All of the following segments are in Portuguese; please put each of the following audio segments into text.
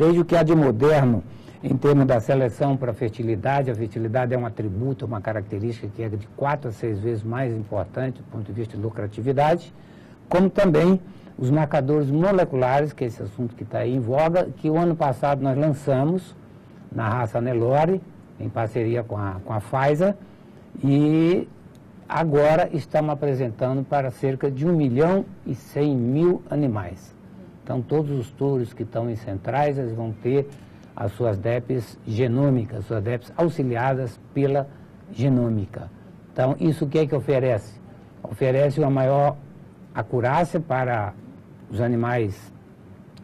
Desde o que há de moderno em termos da seleção para a fertilidade, a fertilidade é um atributo, uma característica que é de quatro a seis vezes mais importante do ponto de vista de lucratividade, como também os marcadores moleculares, que é esse assunto que está aí em voga, que o ano passado nós lançamos na raça Nelore, em parceria com a, com a Pfizer, e agora estamos apresentando para cerca de 1 milhão e 100 mil animais. Então, todos os touros que estão em centrais, eles vão ter as suas DEPs genômicas, suas DEPs auxiliadas pela genômica. Então, isso o que é que oferece? Oferece uma maior acurácia para os animais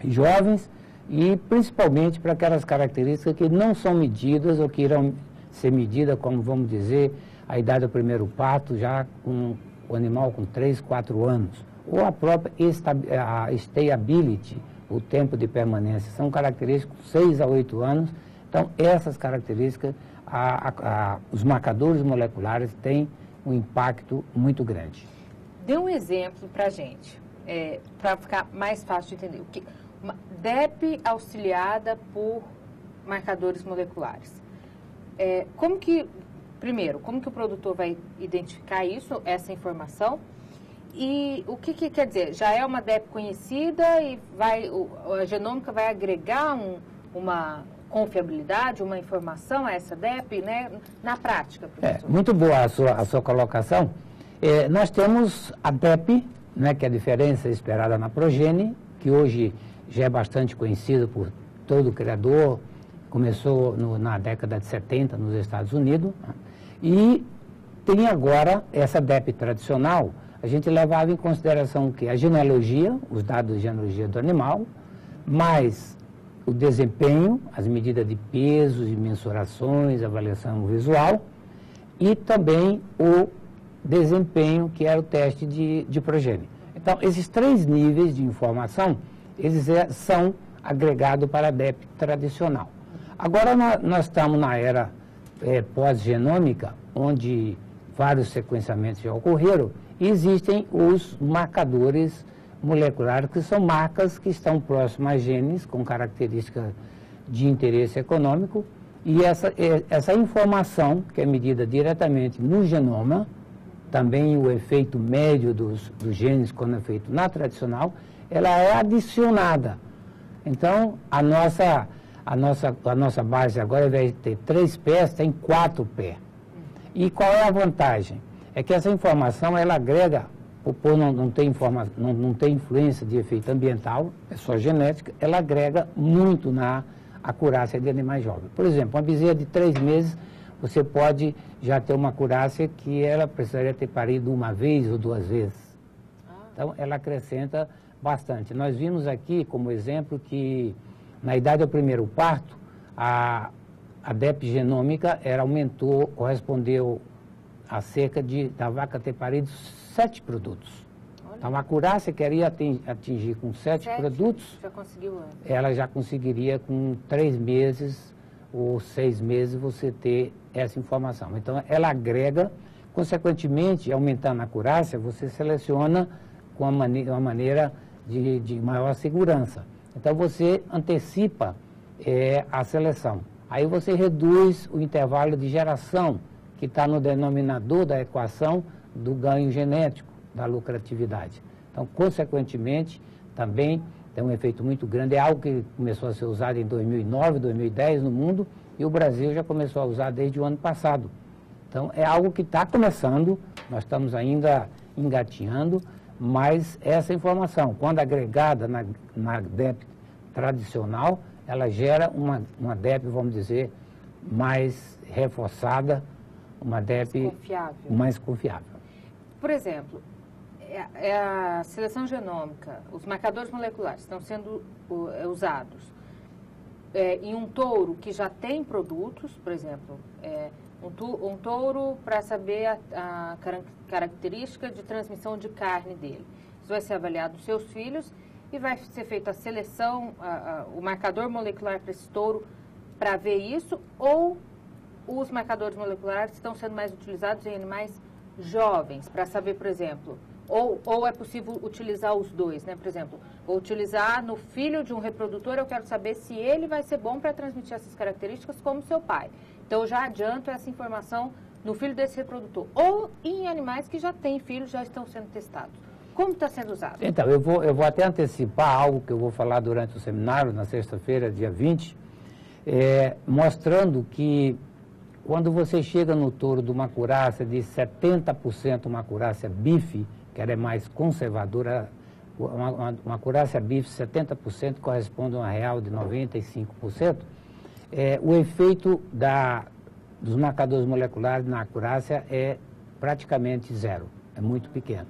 jovens e principalmente para aquelas características que não são medidas ou que irão ser medidas, como vamos dizer, a idade do primeiro parto já com o animal com 3, 4 anos, ou a própria a stability, o tempo de permanência, são características 6 a 8 anos. Então, essas características, a, a, os marcadores moleculares têm um impacto muito grande. Dê um exemplo para a gente, é, para ficar mais fácil de entender. O que, uma DEP auxiliada por marcadores moleculares. É, como que, primeiro, como que o produtor vai identificar isso, essa informação? E o que, que quer dizer? Já é uma DEP conhecida e vai, a genômica vai agregar um, uma confiabilidade, uma informação a essa DEP, né, na prática, professor? É, muito boa a sua, a sua colocação. É, nós temos a DEP, né, que é a diferença esperada na progene, que hoje já é bastante conhecido por todo o criador, começou no, na década de 70 nos Estados Unidos, né? e tem agora essa DEP tradicional, a gente levava em consideração que? A genealogia, os dados de genealogia do animal, mais o desempenho, as medidas de pesos e mensurações, avaliação visual, e também o desempenho, que era o teste de, de progênie. Então, esses três níveis de informação eles é, são agregados para a DEP tradicional. Agora nós, nós estamos na era é, pós-genômica, onde vários sequenciamentos já ocorreram, existem os marcadores moleculares, que são marcas que estão próximas a genes com características de interesse econômico, e essa, é, essa informação, que é medida diretamente no genoma, também o efeito médio dos, dos genes, quando é feito na tradicional, ela é adicionada. Então, a nossa, a nossa, a nossa base agora, ao invés de ter três pés, tem quatro pés. E qual é a vantagem? É que essa informação, ela agrega, por não, não, tem informa, não, não tem influência de efeito ambiental, é só genética, ela agrega muito na acurácia de animais jovens. Por exemplo, uma bezerra de três meses, você pode já ter uma acurácia que ela precisaria ter parido uma vez ou duas vezes. Ah. Então, ela acrescenta bastante. Nós vimos aqui como exemplo que na idade do primeiro parto, a, a DEP genômica era, aumentou, correspondeu a cerca de, da vaca ter parido sete produtos. Olha. Então, a acurácia queria atingir com sete, sete produtos, já conseguiu antes. ela já conseguiria com três meses ou seis meses você ter essa informação. Então, ela agrega, consequentemente, aumentando a acurácia, você seleciona com uma maneira, uma maneira de, de maior segurança. Então você antecipa é, a seleção. Aí você reduz o intervalo de geração que está no denominador da equação do ganho genético, da lucratividade. Então, consequentemente, também tem um efeito muito grande. É algo que começou a ser usado em 2009, 2010 no mundo e o Brasil já começou a usar desde o ano passado. Então, é algo que está começando, nós estamos ainda engatinhando, mas essa informação, quando agregada na, na DEP tradicional, ela gera uma, uma DEP, vamos dizer, mais reforçada, uma DEP mais confiável. Mais confiável. Por exemplo, é, é a seleção genômica, os marcadores moleculares estão sendo uh, usados é, em um touro que já tem produtos, por exemplo, é, um, tu, um touro para saber a, a, característica de transmissão de carne dele. Isso vai ser avaliado nos seus filhos e vai ser feita a seleção, a, a, o marcador molecular para esse touro para ver isso, ou os marcadores moleculares estão sendo mais utilizados em animais jovens, para saber, por exemplo, Ou, ou é possível utilizar os dois, né? Por exemplo, vou utilizar no filho de um reprodutor, eu quero saber se ele vai ser bom para transmitir essas características como seu pai. Então, já adianto essa informação no filho desse reprodutor. Ou em animais que já têm filhos, já estão sendo testados. Como está sendo usado? Então, eu vou, eu vou até antecipar algo que eu vou falar durante o seminário, na sexta-feira, dia 20, é, mostrando que quando você chega no touro de uma curácia de 70% uma curácia bife, que ela é mais conservadora, uma, uma, uma curácia bife 70% corresponde a uma real de 95%, é, o efeito da, dos marcadores moleculares na acurácia é praticamente zero, é muito pequeno.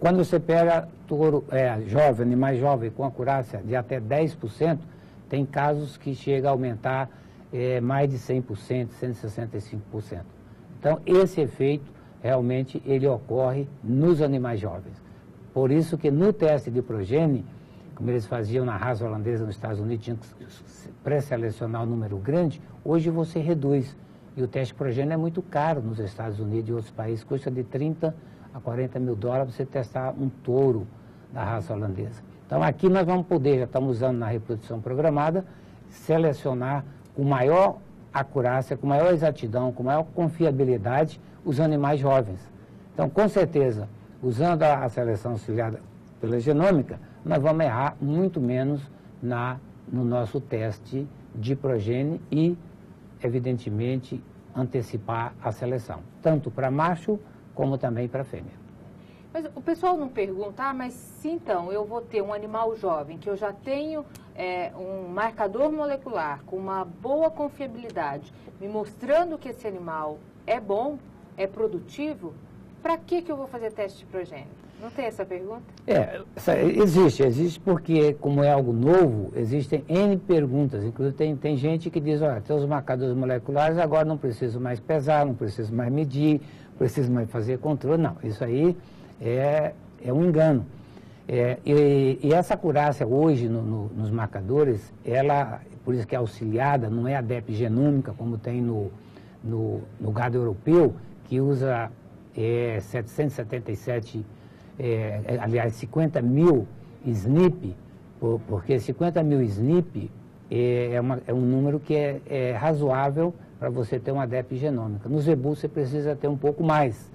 Quando você pega touro é, jovem, animais jovens com acurácia de até 10%, tem casos que chega a aumentar é, mais de 100%, 165%. Então, esse efeito realmente ele ocorre nos animais jovens. Por isso que no teste de progênie, como eles faziam na raça holandesa nos Estados Unidos, tinha que pré-selecionar um número grande, hoje você reduz. E o teste de progênie é muito caro nos Estados Unidos e outros países, custa de 30 a 40 mil dólares você testar um touro da raça holandesa. Então aqui nós vamos poder, já estamos usando na reprodução programada, selecionar com maior acurácia, com maior exatidão, com maior confiabilidade os animais jovens. Então, com certeza, usando a, seleção auxiliada pela genômica, nós vamos errar muito menos na, no nosso teste de progênie e, evidentemente, antecipar a seleção, tanto para macho como também para fêmea. Mas o pessoal não pergunta, ah, mas se então eu vou ter um animal jovem, que eu já tenho é, um marcador molecular com uma boa confiabilidade, me mostrando que esse animal é bom, é produtivo, para que, que eu vou fazer teste de progênio? Não tem essa pergunta? É, existe, existe porque, como é algo novo, existem N perguntas. Inclusive, tem, tem gente que diz, olha, tem os marcadores moleculares, agora não preciso mais pesar, não preciso mais medir, preciso mais fazer controle. Não, isso aí é, é um engano. É, e, e, essa acurácia hoje no, no, nos marcadores, ela, por isso que é auxiliada, não é a DEP genômica como tem no, no, no gado europeu, que usa é, 777, é, é, aliás, 50 mil SNP, por, porque 50 mil SNP é, é, uma, é, um número que é, é razoável para você ter uma DEP genômica. No Zebu você precisa ter um pouco mais.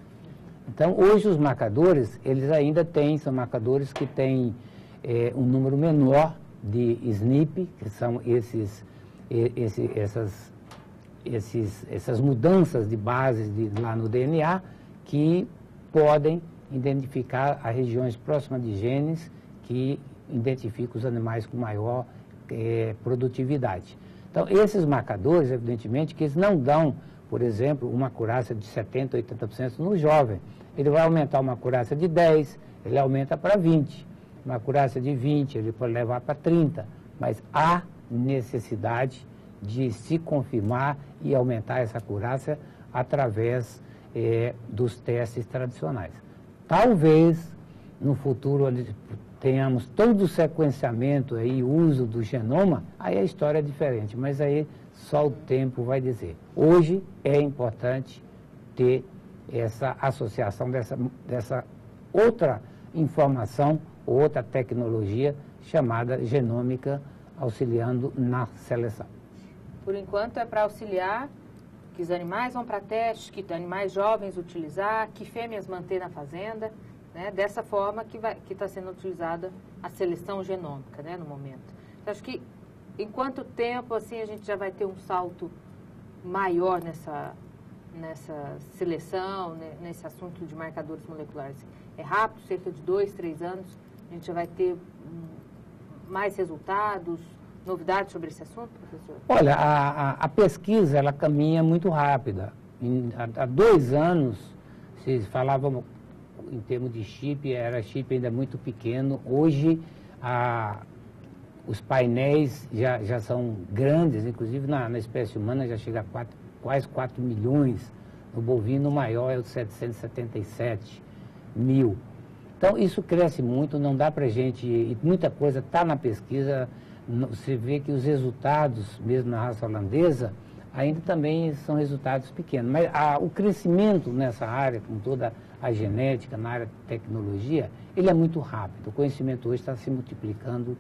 Então, hoje os marcadores, eles ainda têm, são marcadores que têm é, um número menor de SNP, que são esses, esse, essas, esses, essas mudanças de bases de, lá no DNA, que podem identificar as regiões próximas de genes que identificam os animais com maior é, produtividade. Então, esses marcadores, evidentemente, que eles não dão por exemplo, uma acurácia de 70%, 80% no jovem. Ele vai aumentar uma acurácia de 10%, ele aumenta para 20%. Uma acurácia de 20%, ele pode levar para 30%. Mas há necessidade de se confirmar e aumentar essa acurácia através é, dos testes tradicionais. Talvez no futuro tenhamos todo o sequenciamento e uso do genoma, aí a história é diferente, mas aí só o tempo vai dizer. Hoje é importante ter essa associação dessa, dessa outra informação, outra tecnologia chamada genômica, auxiliando na seleção. Por enquanto é para auxiliar que os animais vão para testes, que animais jovens utilizar, que fêmeas manter na fazenda, né? dessa forma que está sendo utilizada a seleção genômica né, no momento. Eu acho que em quanto tempo assim a gente já vai ter um salto maior nessa, nessa seleção, né, nesse assunto de marcadores moleculares? É rápido, cerca de dois, três anos, a gente já vai ter hum, mais resultados, novidades sobre esse assunto, professor? Olha, a, a, a pesquisa ela caminha muito rápida. Em, há, há, dois anos, se falava em termos de chip, era chip ainda muito pequeno. Hoje, a, os painéis já, já são grandes, inclusive na, na espécie humana já chega a quatro, quase 4 milhões. No bovino maior é o de 777 mil. Então isso cresce muito, não dá para gente, e muita coisa está na pesquisa, você vê que os resultados, mesmo na raça holandesa, ainda também são resultados pequenos. Mas a, o crescimento nessa área, com toda a genética, na área de tecnologia, ele é muito rápido. O conhecimento hoje está se multiplicando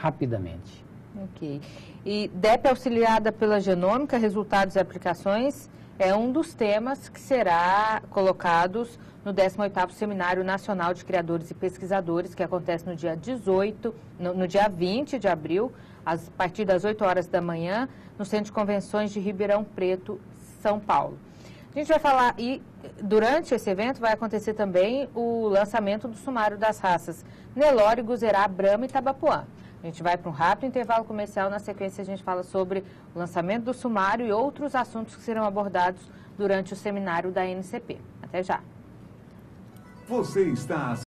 rapidamente. Ok. E DEP auxiliada pela genômica, resultados e aplicações, é um dos temas que será colocados no 18º Seminário Nacional de Criadores e Pesquisadores, que acontece no dia 18, no, no dia 20 de abril, a partir das 8 horas da manhã, no Centro de Convenções de Ribeirão Preto, São Paulo. A gente vai falar, e durante esse evento vai acontecer também o lançamento do sumário das raças Nelore, Guzerá, Brahma e Tabapuã. A gente vai para um rápido intervalo comercial. Na sequência, a gente fala sobre o lançamento do sumário e outros assuntos que serão abordados durante o seminário da NCP. Até já. Você está